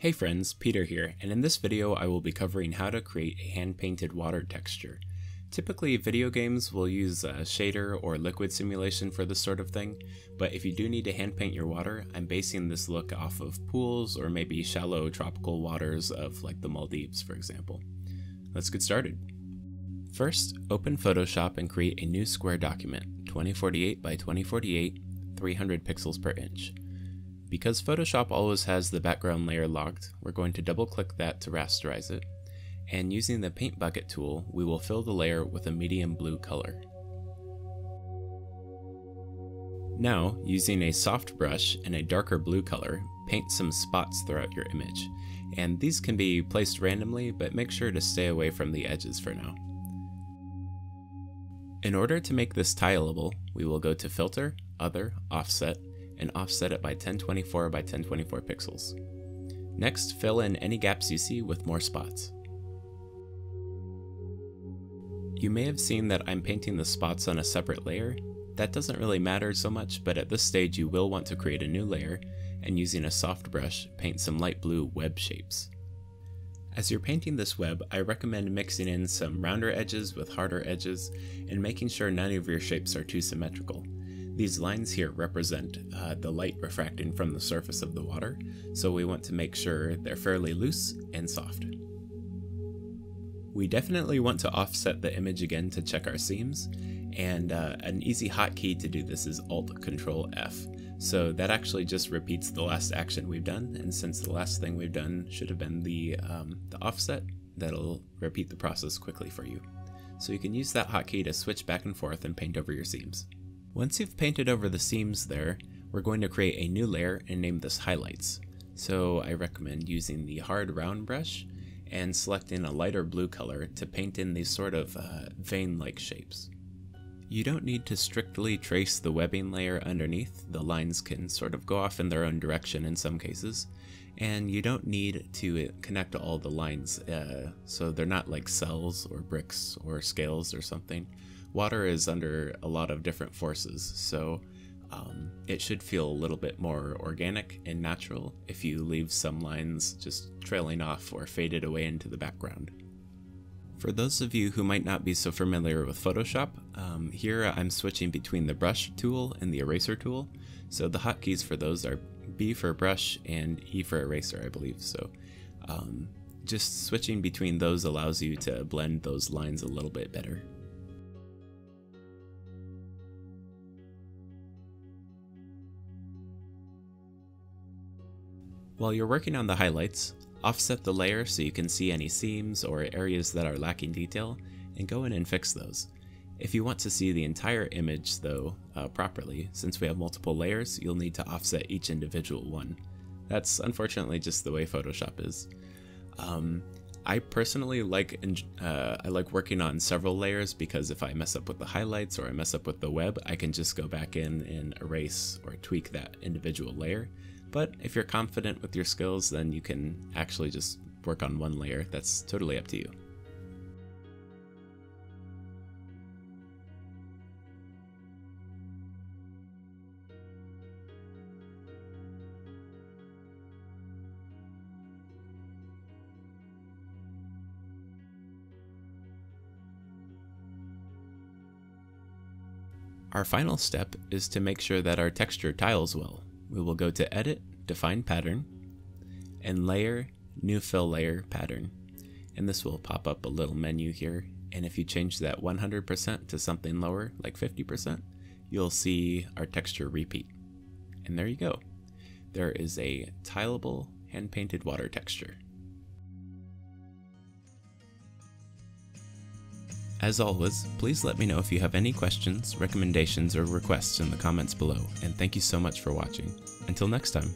Hey friends, Peter here, and in this video I will be covering how to create a hand-painted water texture. Typically video games will use a shader or liquid simulation for this sort of thing, but if you do need to hand paint your water, I'm basing this look off of pools or maybe shallow tropical waters of like the Maldives for example. Let's get started. First, open Photoshop and create a new square document, 2048 by 2048, 300 pixels per inch. Because Photoshop always has the background layer locked, we're going to double click that to rasterize it, and using the paint bucket tool, we will fill the layer with a medium blue color. Now, using a soft brush and a darker blue color, paint some spots throughout your image, and these can be placed randomly, but make sure to stay away from the edges for now. In order to make this tileable, we will go to Filter, Other, Offset, and offset it by 1024 by 1024 pixels. Next, fill in any gaps you see with more spots. You may have seen that I'm painting the spots on a separate layer. That doesn't really matter so much, but at this stage you will want to create a new layer, and using a soft brush, paint some light blue web shapes. As you're painting this web, I recommend mixing in some rounder edges with harder edges, and making sure none of your shapes are too symmetrical. These lines here represent uh, the light refracting from the surface of the water, so we want to make sure they're fairly loose and soft. We definitely want to offset the image again to check our seams, and uh, an easy hotkey to do this is Alt Control F. So that actually just repeats the last action we've done, and since the last thing we've done should have been the, um, the offset, that'll repeat the process quickly for you. So you can use that hotkey to switch back and forth and paint over your seams. Once you've painted over the seams there, we're going to create a new layer and name this highlights. So I recommend using the hard round brush and selecting a lighter blue color to paint in these sort of uh, vein-like shapes. You don't need to strictly trace the webbing layer underneath, the lines can sort of go off in their own direction in some cases, and you don't need to connect all the lines uh, so they're not like cells or bricks or scales or something. Water is under a lot of different forces, so um, it should feel a little bit more organic and natural if you leave some lines just trailing off or faded away into the background. For those of you who might not be so familiar with Photoshop, um, here I'm switching between the brush tool and the eraser tool. So the hotkeys for those are B for brush and E for eraser, I believe. So um, just switching between those allows you to blend those lines a little bit better. While you're working on the highlights, offset the layer so you can see any seams or areas that are lacking detail, and go in and fix those. If you want to see the entire image though uh, properly, since we have multiple layers, you'll need to offset each individual one. That's unfortunately just the way Photoshop is. Um, I personally like uh, I like working on several layers because if I mess up with the highlights or I mess up with the web, I can just go back in and erase or tweak that individual layer. But if you're confident with your skills, then you can actually just work on one layer. That's totally up to you. Our final step is to make sure that our texture tiles well we will go to Edit, Define Pattern, and Layer, New Fill Layer Pattern. And this will pop up a little menu here. And if you change that 100% to something lower, like 50%, you'll see our texture repeat. And there you go. There is a tileable hand-painted water texture. As always, please let me know if you have any questions, recommendations, or requests in the comments below, and thank you so much for watching. Until next time.